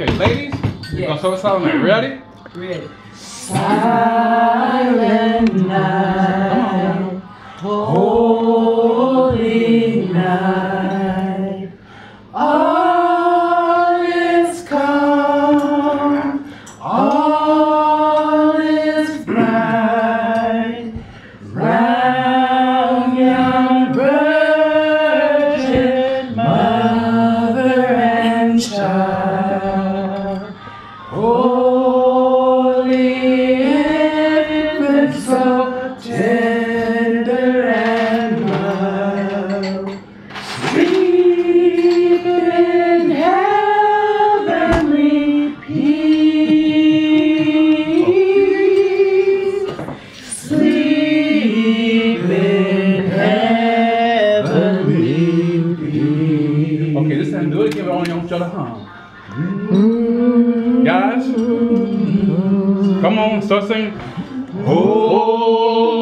Okay, ladies, we're gonna start Silent Night. Ready? Ready. Silent night, time do it on each other hum. Guys, come on, start singing. Holy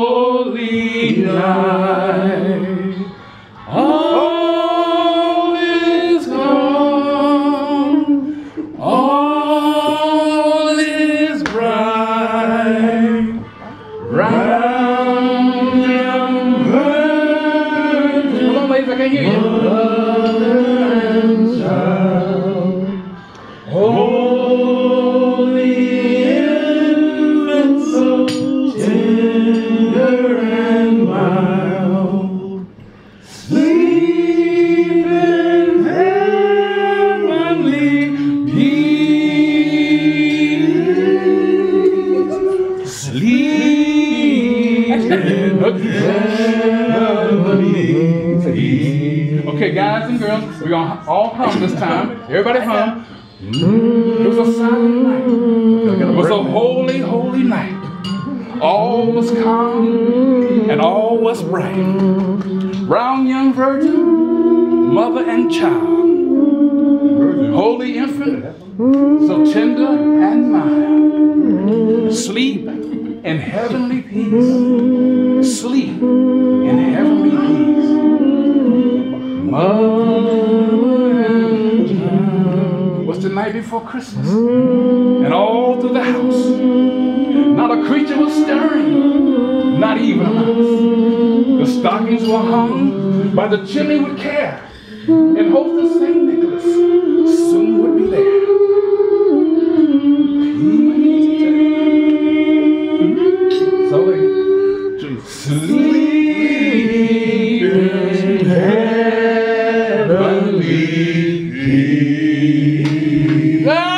night, all is calm, all is bright, round young virgin. Come on, ladies, I can't hear you. Okay, guys and girls, we're gonna all hum this time. Everybody hum. It was a silent night. It was a holy, holy night. All was calm and all was bright. Round young virgin, mother and child. Holy infant, so tender and mild. Sleep in heavenly peace. Sleep in heavenly peace. Mother. Was the night before Christmas. And all through the house, not a creature was stirring, not even a mouse. The stockings were hung by the chimney with care, and hostess sang Bye.